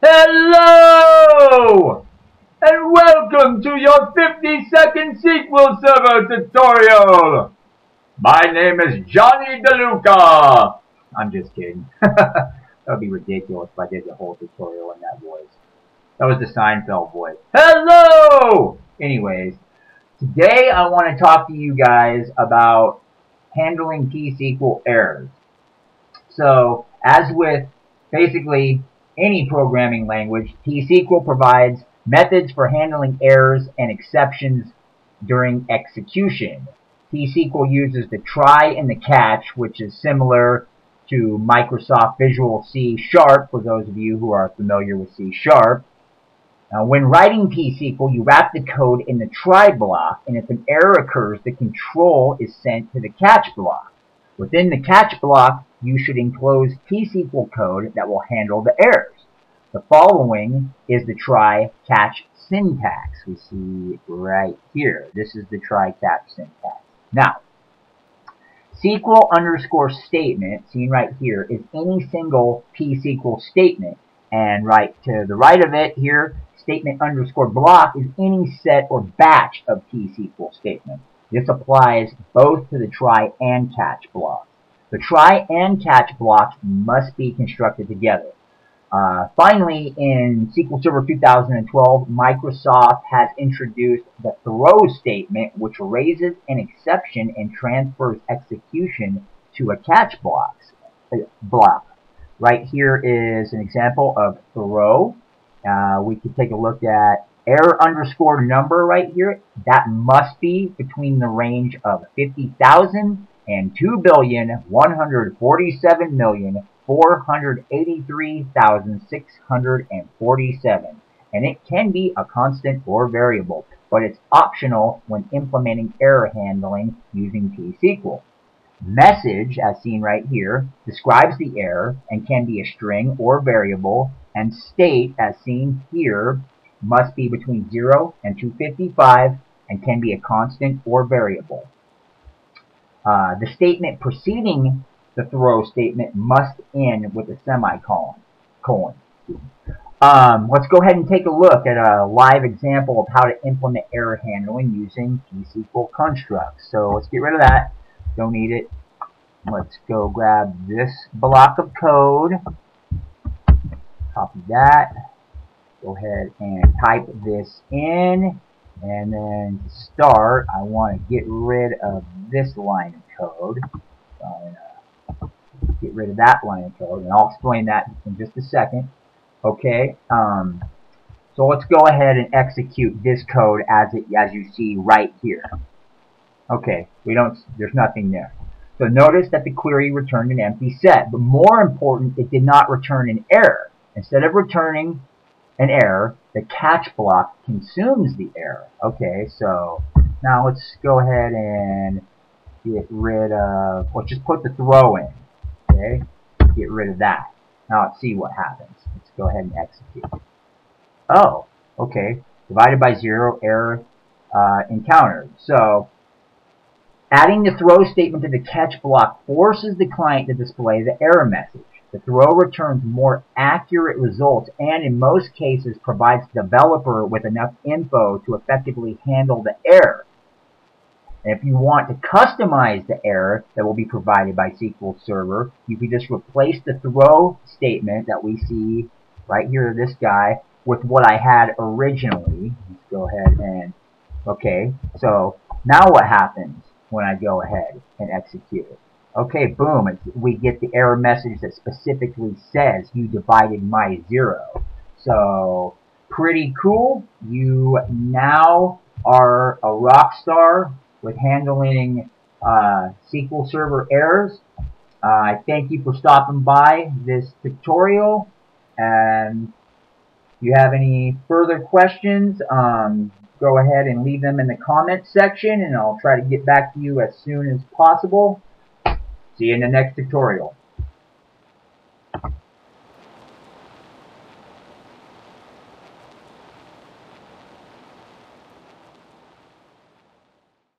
Hello! And welcome to your 50 second SQL Server tutorial! My name is Johnny DeLuca! I'm just kidding. that would be ridiculous if I did the whole tutorial in that voice. That was the Seinfeld voice. Hello! Anyways, today I want to talk to you guys about handling T-SQL errors. So, as with basically any programming language, T-SQL provides methods for handling errors and exceptions during execution. T-SQL uses the try and the catch, which is similar to Microsoft Visual C Sharp, for those of you who are familiar with C Sharp. Now, when writing T-SQL, you wrap the code in the try block, and if an error occurs, the control is sent to the catch block. Within the catch block, you should enclose T-SQL code that will handle the errors. The following is the try-catch syntax. We see right here. This is the try-catch syntax. Now, SQL underscore statement, seen right here, is any single T-SQL statement. And right to the right of it here, statement underscore block is any set or batch of T-SQL statements. This applies both to the try and catch block. The try and catch blocks must be constructed together. Uh, finally, in SQL Server 2012, Microsoft has introduced the throw statement, which raises an exception and transfers execution to a catch blocks, uh, block. Right here is an example of throw. Uh, we could take a look at error underscore number right here. That must be between the range of 50,000 and 2,147,483,647. And it can be a constant or variable, but it's optional when implementing error handling using T-SQL. Message, as seen right here, describes the error and can be a string or variable, and state, as seen here, must be between 0 and 255 and can be a constant or variable. Uh, the statement preceding the throw statement must end with a semicolon. Colon. Um, let's go ahead and take a look at a live example of how to implement error handling using T-SQL constructs. So let's get rid of that. Don't need it. Let's go grab this block of code. Copy that. Go ahead and type this in. And then to start, I want to get rid of this line of code. So get rid of that line of code, and I'll explain that in just a second. Okay, um, so let's go ahead and execute this code as it as you see right here. Okay, we don't. There's nothing there. So notice that the query returned an empty set, but more important, it did not return an error. Instead of returning an error, the catch block consumes the error. Okay, so now let's go ahead and get rid of, let's just put the throw in. Okay, get rid of that. Now let's see what happens. Let's go ahead and execute. Oh, okay, divided by zero, error uh, encountered. So adding the throw statement to the catch block forces the client to display the error message. The throw returns more accurate results and in most cases provides the developer with enough info to effectively handle the error. And if you want to customize the error that will be provided by SQL Server, you can just replace the throw statement that we see right here, this guy, with what I had originally. Let's go ahead and, okay, so now what happens when I go ahead and execute it? Okay, boom, we get the error message that specifically says you divided my zero. So, pretty cool. You now are a rock star with handling uh, SQL Server errors. Uh, I thank you for stopping by this tutorial. And if you have any further questions, um, go ahead and leave them in the comments section and I'll try to get back to you as soon as possible. See you in the next tutorial.